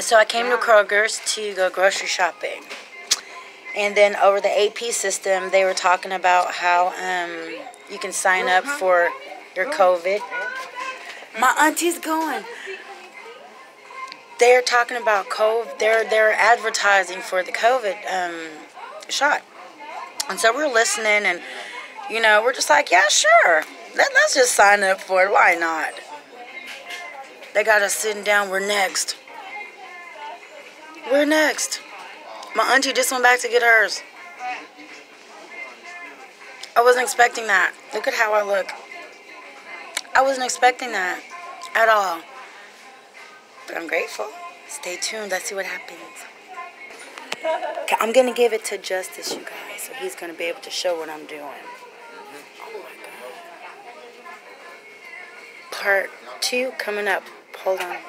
So I came to. Kroger's to go grocery shopping. And then over the AP system, they were talking about how um, you can sign up for your COVID. My auntie's going. They're talking about COVID. They're they're advertising for the COVID um, shot. And so we're listening, and you know, we're just like, yeah, sure. Let, let's just sign up for it. Why not? They got us sitting down. We're next. We're next. My auntie just went back to get hers. I wasn't expecting that. Look at how I look. I wasn't expecting that at all. But I'm grateful. Stay tuned. Let's see what happens. I'm going to give it to Justice, you guys, so he's going to be able to show what I'm doing. Oh my God. Part two coming up. Hold on.